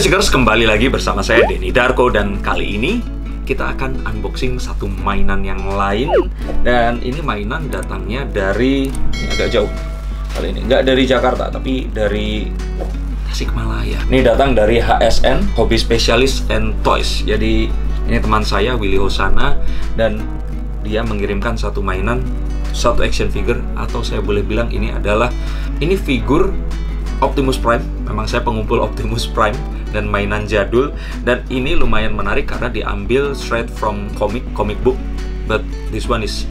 Seekers kembali lagi bersama saya Denny Darko dan kali ini kita akan unboxing satu mainan yang lain dan ini mainan datangnya dari ini agak jauh kali ini nggak dari Jakarta tapi dari Tasikmalaya. Ini datang dari HSN Hobby Specialist and Toys. Jadi ini teman saya Willy Hosana dan dia mengirimkan satu mainan satu action figure atau saya boleh bilang ini adalah ini figur Optimus Prime. Memang saya pengumpul Optimus Prime dan mainan jadul. Dan ini lumayan menarik karena diambil straight from comic comic book. But this one is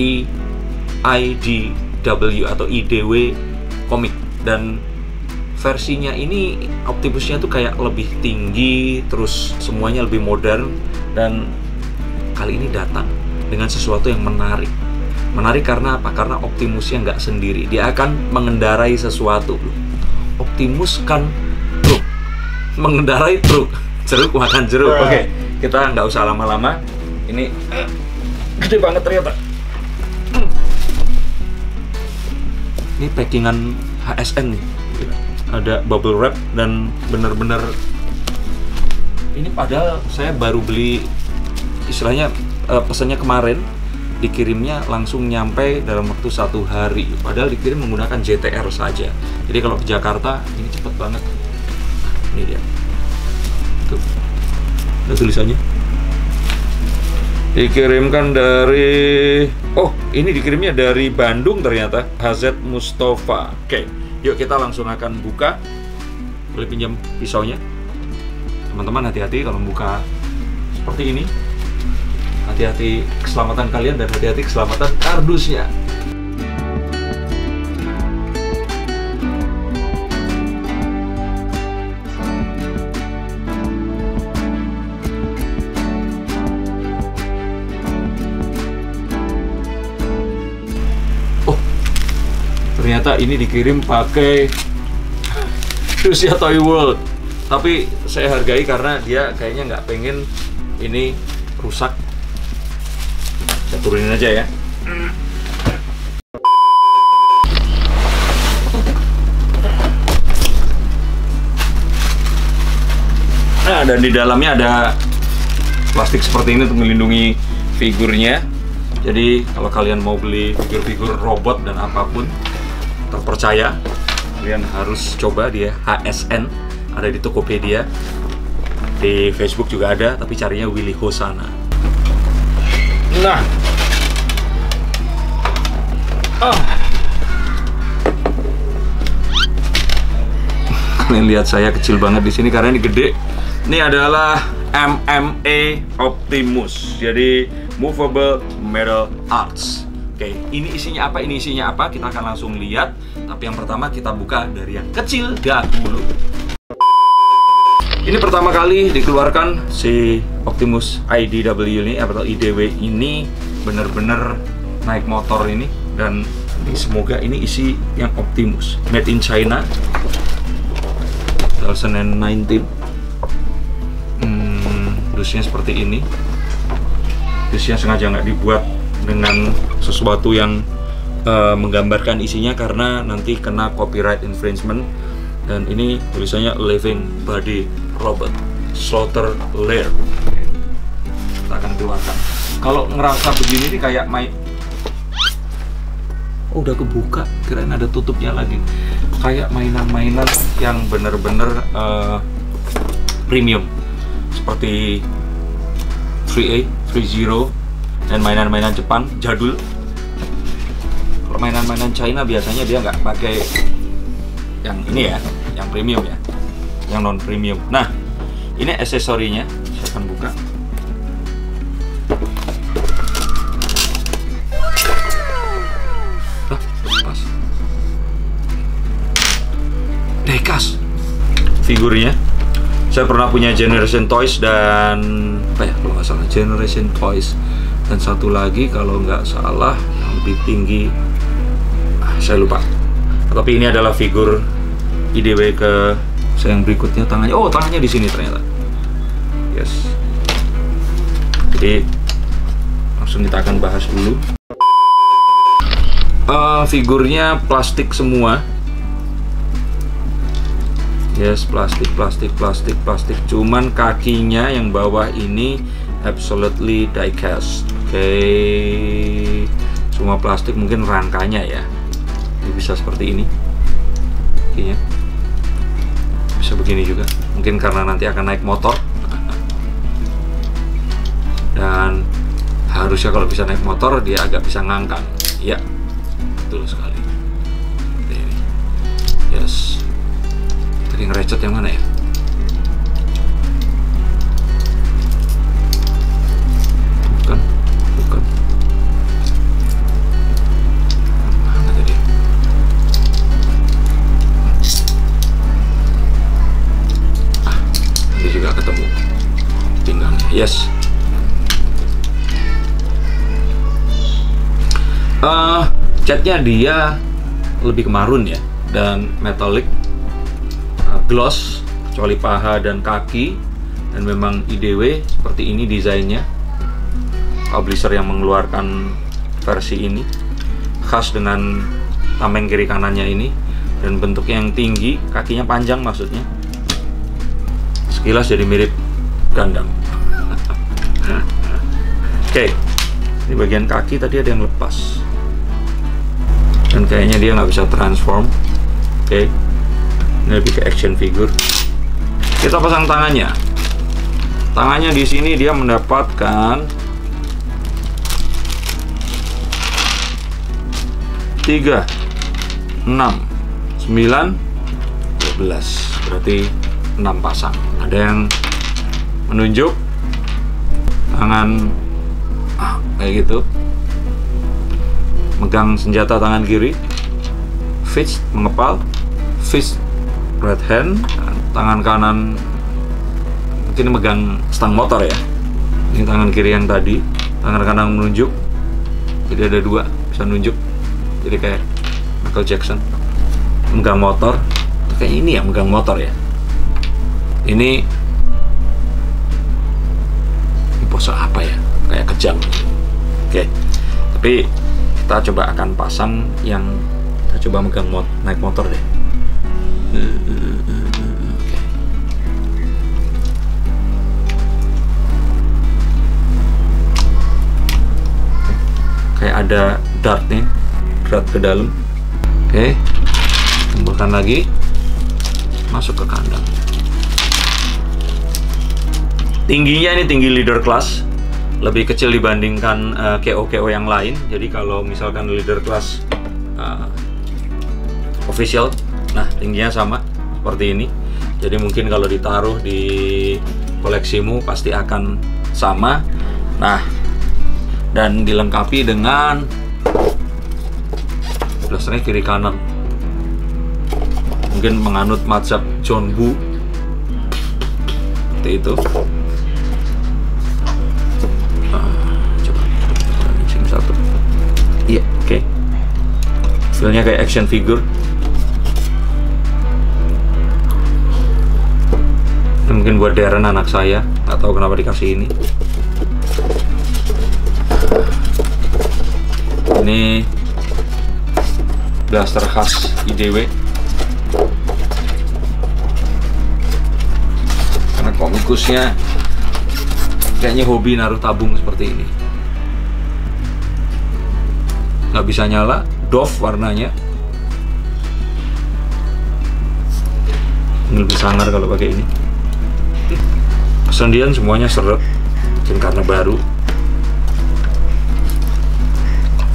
E IDW atau IDW comic. Dan versinya ini Optimusnya tuh kayak lebih tinggi terus semuanya lebih modern. Dan kali ini datang dengan sesuatu yang menarik. Menarik karena apa? Karena Optimusnya nggak sendiri. Dia akan mengendarai sesuatu Optimus kan mengendarai truk. Jeruk makan jeruk. Oke okay. kita nggak usah lama-lama. Ini eh, gede banget ternyata. Ini packingan HSN nih. Ada bubble wrap dan bener-bener ini padahal saya baru beli istilahnya uh, pesannya kemarin dikirimnya langsung nyampe dalam waktu satu hari. Padahal dikirim menggunakan JTR saja. Jadi kalau ke Jakarta ini cepet banget. Ini dia. Tuh. Ada tulisannya? Dikirimkan dari oh ini dikirimnya dari Bandung ternyata Hazet Mustafa. Oke yuk kita langsung akan buka. Boleh pinjam pisaunya? Teman-teman hati-hati kalau buka seperti ini hati-hati keselamatan kalian dan hati-hati keselamatan kardusnya. Ternyata ini dikirim pakai Rusia Toy World. Tapi saya hargai karena dia kayaknya nggak pengen ini rusak saya turunin aja ya. Nah dan di dalamnya ada plastik seperti ini untuk melindungi figurnya. Jadi kalau kalian mau beli figur-figur robot dan apa pun terpercaya kalian harus coba dia HSN ada di Tokopedia. Di Facebook juga ada tapi carinya Willy Hosana nah ah. kalian lihat saya kecil banget di sini karena ini gede ini adalah MMA Optimus jadi movable metal arts Oke, ini isinya apa? Ini isinya apa? Kita akan langsung lihat. Tapi yang pertama kita buka dari yang kecil dulu. Ini pertama kali dikeluarkan si Optimus IDW ini atau IDW ini benar-benar naik motor ini. Dan semoga ini isi yang Optimus. Made in China. 2019 hmm, dusnya seperti ini. Dusnya sengaja nggak dibuat dengan sesuatu yang uh, menggambarkan isinya karena nanti kena copyright infringement. Dan ini tulisannya living body robot slaughter lair kita akan keluarkan. Kalau ngerasa begini nih kayak main oh, udah kebuka. Kirain ada tutupnya lagi. Kayak mainan-mainan yang bener-bener uh, premium. Seperti 3A, 30 dan mainan-mainan Jepang jadul. Kalau mainan-mainan China biasanya dia nggak pakai yang ini ya yang premium ya yang non premium. Nah ini aksesorinya. Saya akan buka. Lepas. Dekas. Figurnya. Saya pernah punya Generation Toys dan apa ya kalau nggak salah Generation Toys. Dan satu lagi kalau nggak salah yang lebih tinggi. Ah, saya lupa. Tapi ini adalah figur IDW ke saya yang berikutnya tangannya. Oh tangannya di sini ternyata. Yes. Jadi langsung kita akan bahas dulu. Uh, figurnya plastik semua. Yes plastik plastik plastik plastik. Cuman kakinya yang bawah ini absolutely diecast oke okay. semua plastik mungkin rangkanya ya. Ini bisa seperti ini kakinya bisa begini juga. Mungkin karena nanti akan naik motor. Dan harusnya kalau bisa naik motor dia agak bisa ngangkang. Ya betul sekali. Yes. Tadi ngerecet yang mana ya catnya dia lebih ke marun ya dan metallic uh, gloss kecuali paha dan kaki dan memang IDW seperti ini desainnya publisher yang mengeluarkan versi ini khas dengan tameng kiri kanannya ini dan bentuknya yang tinggi kakinya panjang maksudnya sekilas jadi mirip Gundam oke okay. ini bagian kaki tadi ada yang lepas dan kayaknya dia nggak bisa transform. Oke. Okay. ini lebih ke action figure. Kita pasang tangannya. Tangannya di sini dia mendapatkan tiga enam sembilan dua belas. Berarti enam pasang. Ada yang menunjuk tangan ah, kayak gitu megang senjata tangan kiri. Fist mengepal. Fist right hand. Tangan kanan mungkin megang stang motor ya. Ini tangan kiri yang tadi. Tangan kanan menunjuk. Jadi ada dua bisa nunjuk. Jadi kayak Michael Jackson. Megang motor. Kayak ini ya megang motor ya. Ini ini pose apa ya? Kayak kejam. Oke. Tapi kita coba akan pasang yang kita coba megang mot naik motor deh. Kayak ada dart nih dart ke dalam. Oke kumpulkan lagi. Masuk ke kandang. Tingginya ini tinggi leader class lebih kecil dibandingkan uh, KO KO yang lain. Jadi kalau misalkan leader class uh, official nah tingginya sama seperti ini. Jadi mungkin kalau ditaruh di koleksimu pasti akan sama. Nah dan dilengkapi dengan blasternya kiri kanan. Mungkin menganut mazhab John Woo seperti itu feelnya kayak action figure. Ini mungkin buat Darren anak saya. Nggak tahu kenapa dikasih ini. Ini blaster khas IDW karena komikusnya kayaknya hobi naruh tabung seperti ini. Nggak bisa nyala doff warnanya. Ini lebih sangar kalau pakai ini. Kesendian semuanya seret mungkin karena baru.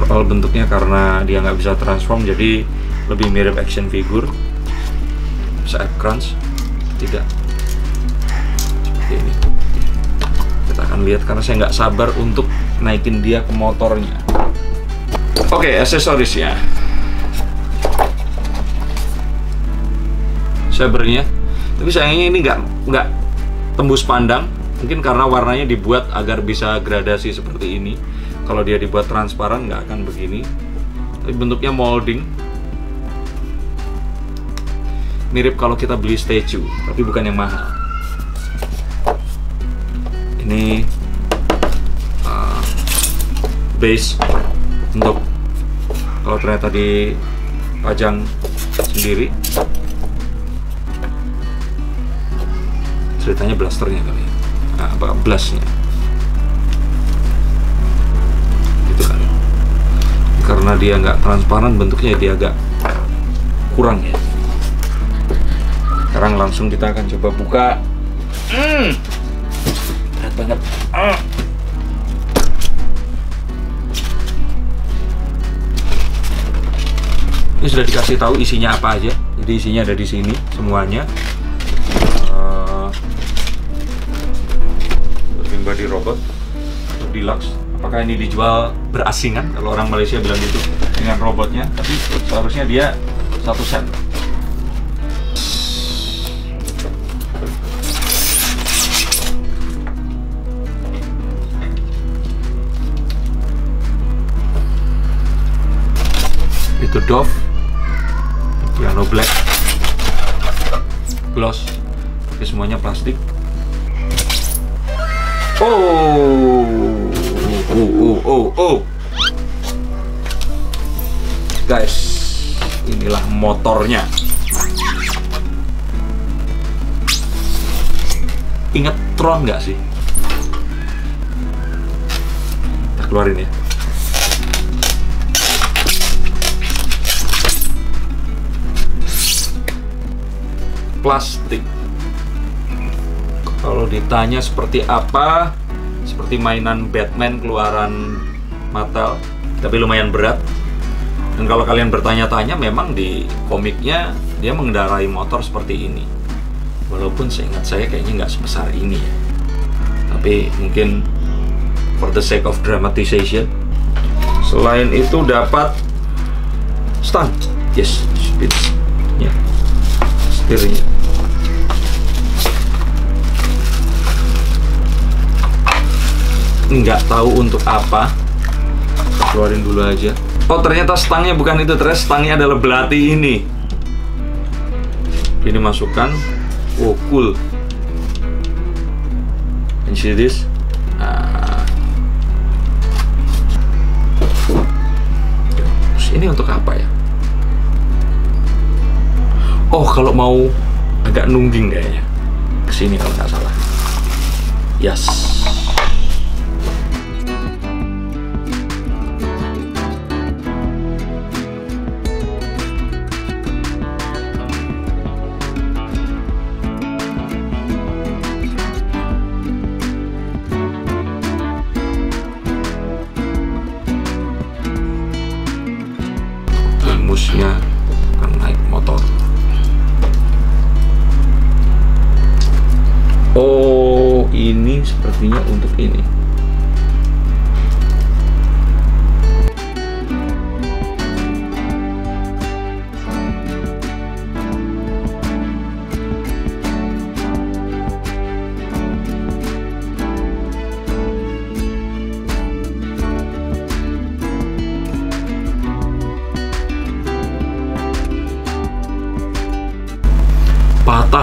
Overall bentuknya karena dia nggak bisa transform jadi lebih mirip action figure. Bisa crunch? Tidak. Seperti ini. Kita akan lihat karena saya nggak sabar untuk naikin dia ke motornya oke okay, aksesorisnya sabernya tapi sayangnya ini nggak nggak tembus pandang. Mungkin karena warnanya dibuat agar bisa gradasi seperti ini. Kalau dia dibuat transparan nggak akan begini. Tapi bentuknya molding. Mirip kalau kita beli statue tapi bukan yang mahal. Ini uh, base untuk kalau ternyata dipajang sendiri ceritanya blasternya kali ya. Nah, apa blastnya. Gitu kan. Karena dia nggak transparan bentuknya dia agak kurang ya. Sekarang langsung kita akan coba buka. Hmm. berat banget. Ah. Ini sudah dikasih tahu isinya apa aja. Jadi isinya ada di sini semuanya. Uh, body robot deluxe. Apakah ini dijual berasingan? Kalau orang Malaysia bilang gitu dengan robotnya. Tapi seharusnya dia satu set. Itu Dove piano black. Gloss. Tapi semuanya plastik. Oh oh oh oh oh. Guys inilah motornya. Ingat Tron nggak sih? Kita keluarin ya plastik. Kalau ditanya seperti apa, seperti mainan Batman keluaran Mattel, tapi lumayan berat. Dan kalau kalian bertanya-tanya, memang di komiknya dia mengendarai motor seperti ini. Walaupun seingat saya kayaknya nggak sebesar ini ya. Tapi mungkin for the sake of dramatization. Selain itu dapat stand, yes, speed, ya. Yeah setirnya nggak tahu untuk apa keluarin dulu aja oh ternyata stangnya bukan itu ternyata stangnya adalah belati ini ini masukkan oh cool and see this ah. Terus ini untuk apa ya Oh, kalau mau agak nungging kayaknya. Ke sini kalau nggak salah. Yes.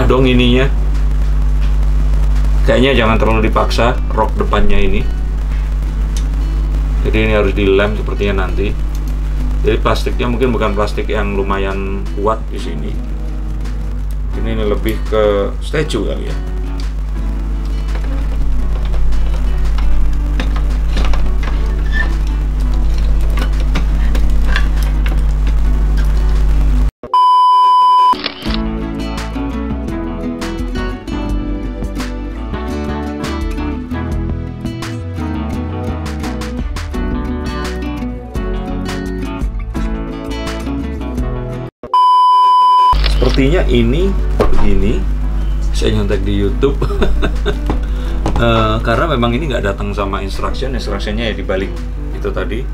Dong ininya. Kayaknya jangan terlalu dipaksa rok depannya ini. Jadi ini harus dilem sepertinya nanti. Jadi plastiknya mungkin bukan plastik yang lumayan kuat di sini. Ini, ini lebih ke statue kali ya sepertinya ini begini saya nyontek di YouTube. Uh, karena memang ini nggak datang sama instruction instructionnya ya dibalik itu tadi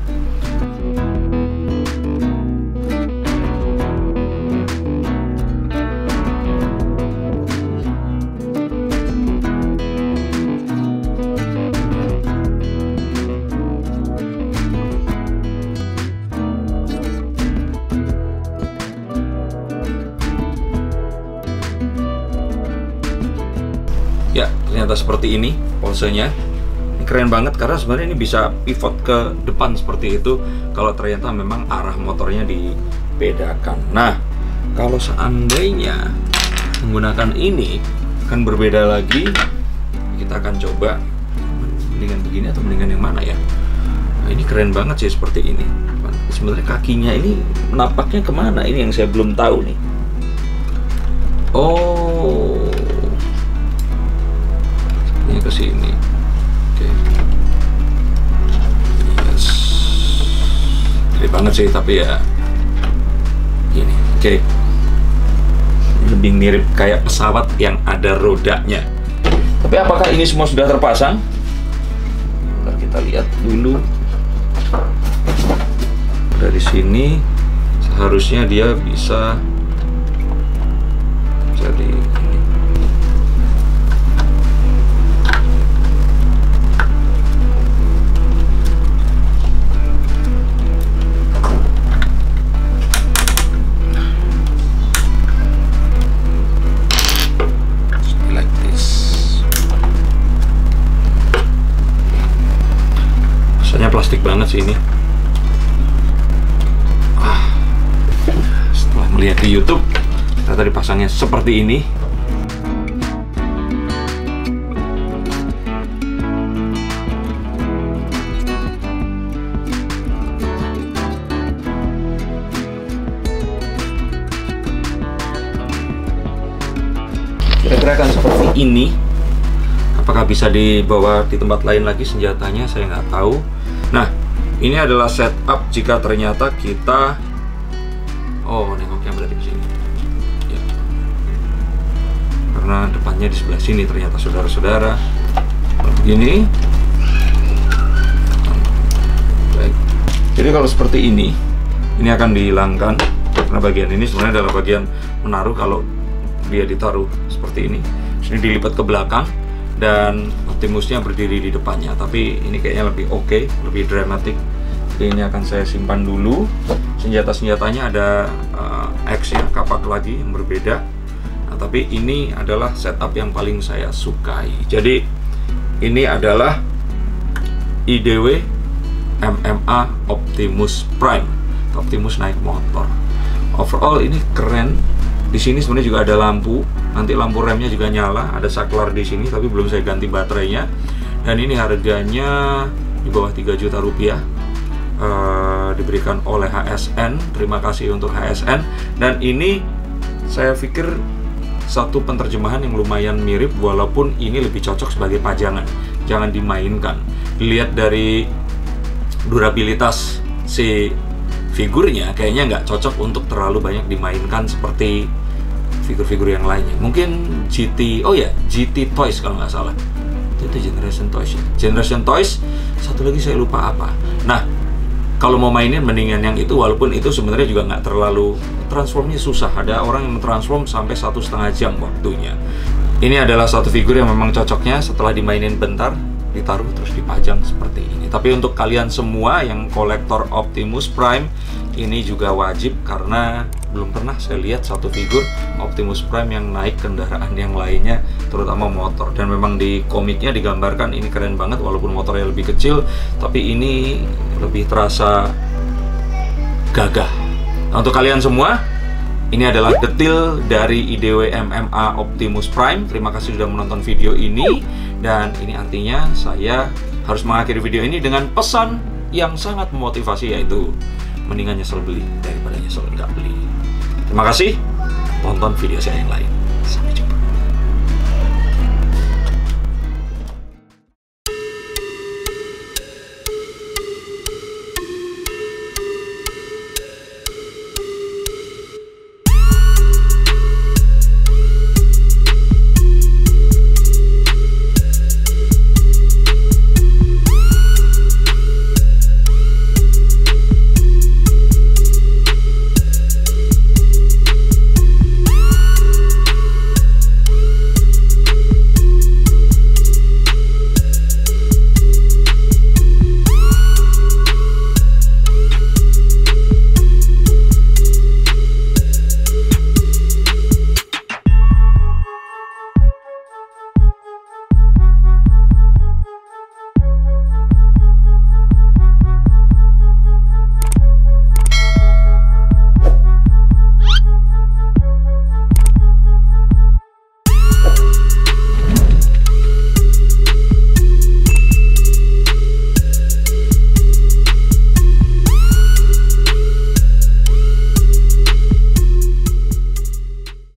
ternyata seperti ini posenya ini keren banget karena sebenarnya ini bisa pivot ke depan seperti itu kalau ternyata memang arah motornya dibedakan. Nah kalau seandainya menggunakan ini akan berbeda lagi. Kita akan coba mendingan begini atau mendingan yang mana ya? Nah, ini keren banget sih seperti ini. Sebenarnya kakinya ini napaknya ke mana? Ini yang saya belum tahu nih. Oh ke sini oke. Yes. Gede banget sih tapi ya ini oke. Lebih mirip kayak pesawat yang ada rodanya. Tapi apakah ini semua sudah terpasang? Bentar kita lihat dulu. Dari sini seharusnya dia bisa jadi seperti ini. Kira-kira akan seperti ini. Apakah bisa dibawa di tempat lain lagi senjatanya? Saya nggak tahu. Nah ini adalah setup jika ternyata kita oh karena depannya di sebelah sini ternyata saudara-saudara. Begini baik. Jadi kalau seperti ini ini akan dihilangkan. Karena bagian ini sebenarnya adalah bagian menaruh kalau dia ditaruh seperti ini. Sini dilipat ke belakang dan Optimusnya berdiri di depannya. Tapi ini kayaknya lebih oke okay, lebih dramatik. Ini akan saya simpan dulu. Senjata-senjatanya ada uh, X ya kapak lagi yang berbeda tapi ini adalah setup yang paling saya sukai. Jadi ini adalah IDW MMA Optimus Prime. Optimus naik motor. Overall ini keren. Di sini sebenarnya juga ada lampu. Nanti lampu remnya juga nyala. Ada saklar di sini tapi belum saya ganti baterainya. Dan ini harganya di bawah 3 juta rupiah uh, diberikan oleh HSN terima kasih untuk HSN dan ini saya pikir satu penerjemahan yang lumayan mirip walaupun ini lebih cocok sebagai pajangan jangan dimainkan dilihat dari durabilitas si figurnya kayaknya nggak cocok untuk terlalu banyak dimainkan seperti figur-figur yang lainnya. Mungkin GT, oh ya GT Toys kalau nggak salah. Itu, itu Generation Toys. Ya. Generation Toys. Satu lagi saya lupa apa. Nah, kalau mau mainin mendingan yang itu, walaupun itu sebenarnya juga nggak terlalu transformnya susah. Ada orang yang transform sampai satu setengah jam waktunya. Ini adalah satu figur yang memang cocoknya setelah dimainin bentar, ditaruh terus dipajang seperti ini. Tapi untuk kalian semua yang kolektor Optimus Prime, ini juga wajib karena belum pernah saya lihat satu figur Optimus Prime yang naik kendaraan yang lainnya terutama motor dan memang di komiknya digambarkan ini keren banget walaupun motornya lebih kecil tapi ini lebih terasa gagah untuk kalian semua ini adalah detil dari IDW MMA Optimus Prime terima kasih sudah menonton video ini dan ini artinya saya harus mengakhiri video ini dengan pesan yang sangat memotivasi yaitu mendingan nyesel beli daripada nyesel nggak beli Terima kasih. Tonton video saya yang lain.